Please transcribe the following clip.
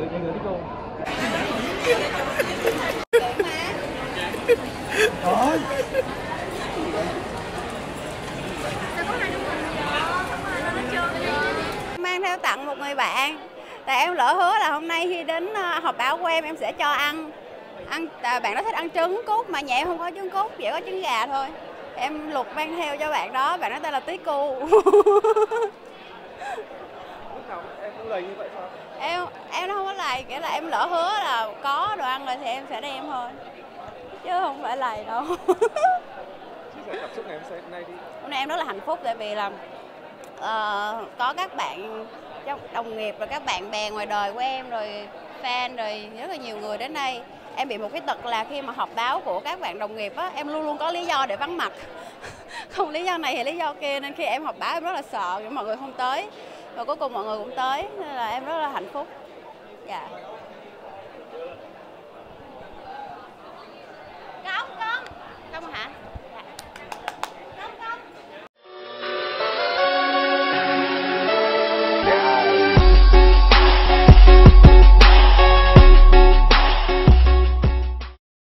gửi để gửi cô Trời Mang theo tặng một người bạn. Tại em lỡ hứa là hôm nay khi đến ờ, họp báo của em em sẽ cho ăn. Ăn à, Bạn đó thích ăn trứng cút mà nhà em không có trứng cút, chỉ có trứng gà thôi. Em lục mang theo cho bạn đó, bạn đó tên là Tí Cu. lầy như vậy sao em em không có lầy nghĩa là em lỡ hứa là có đồ ăn rồi thì em sẽ đem thôi. Chứ không phải lầy đâu. Chia sẻ cảm xúc ngày hôm nay đi. Hôm nay em rất là hạnh phúc tại vì là ờ, có các bạn trong đồng nghiệp và các bạn bè ngoài đời của em rồi fan rồi rất là nhiều người đến đây. Em bị một cái tật là khi mà họp báo của các bạn đồng nghiệp á em luôn luôn có lý do để vắng mặt. Không lý do này thì lý do kia nên khi em họp báo em rất là sợ mọi người không tới và cuối cùng mọi người cũng tới, nên là em rất là hạnh phúc dạ.